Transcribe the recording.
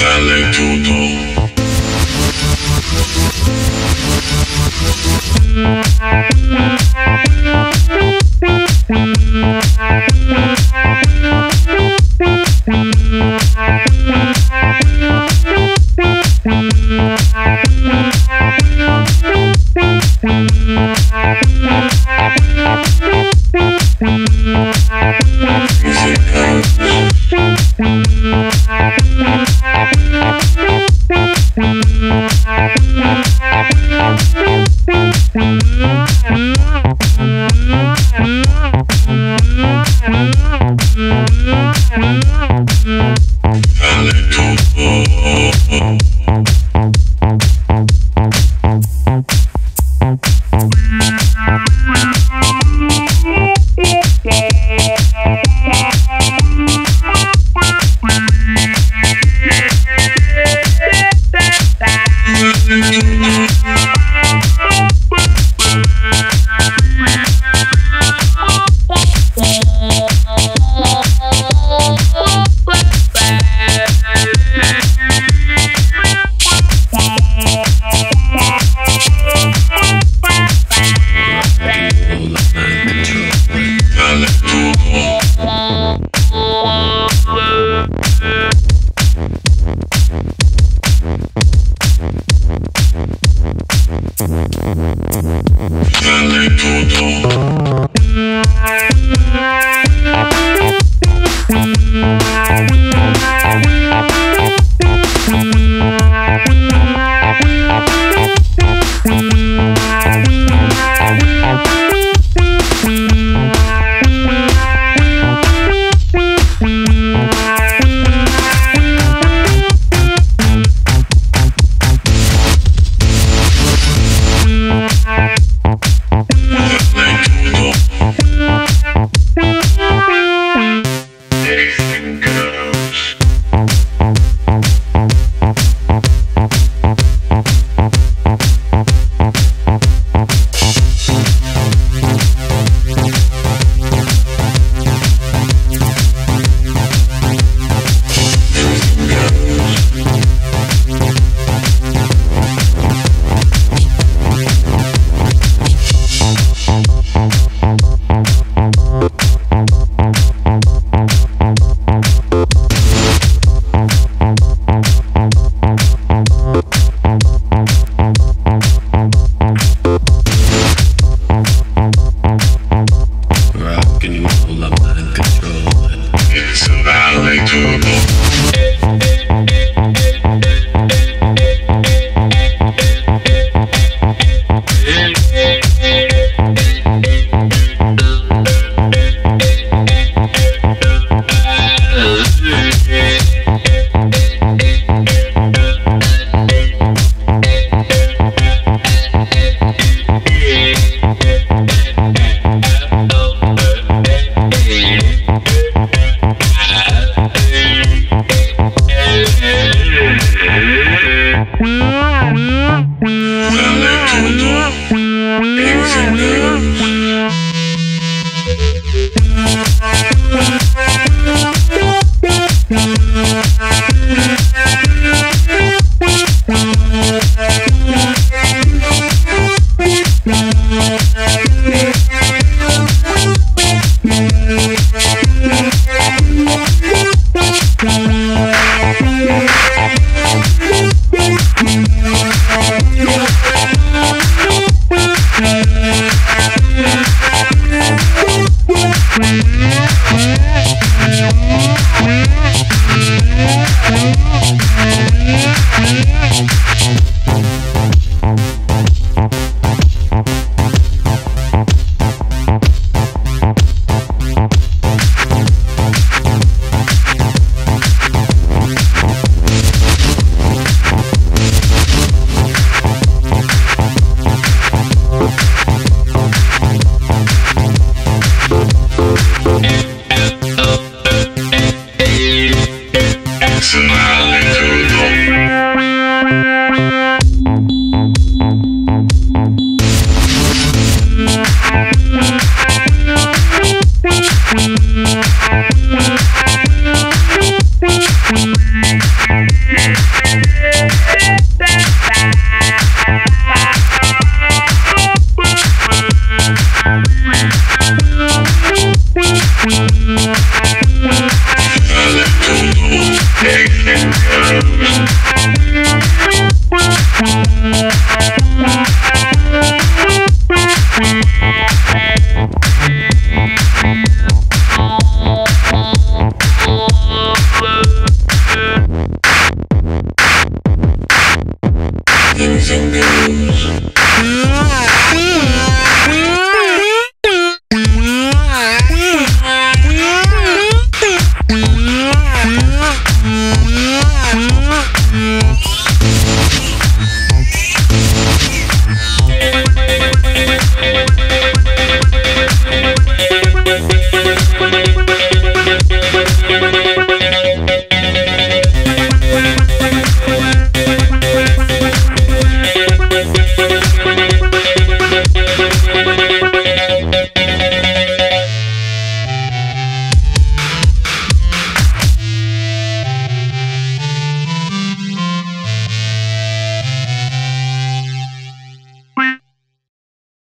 I let you Thank Yeah. Things and